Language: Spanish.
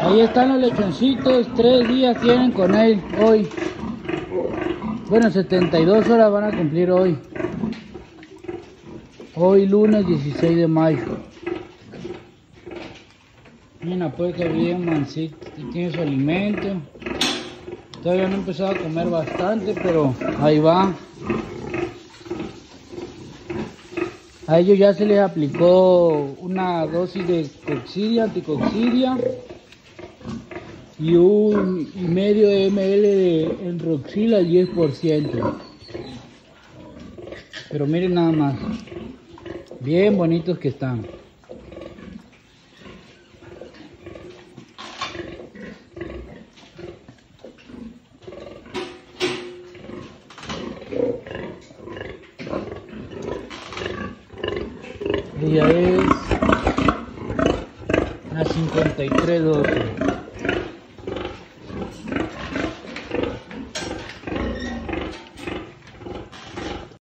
Ahí están los lechoncitos, tres días tienen con él hoy. Bueno, 72 horas van a cumplir hoy. Hoy lunes 16 de mayo. Mira, pues que bien mansito, tiene su alimento. Todavía no he empezado a comer bastante, pero ahí va. A ellos ya se les aplicó una dosis de coxidia, anticoxidia y un y medio ml de enroxil al 10%. Pero miren nada más. Bien bonitos que están. Ella es la 5312.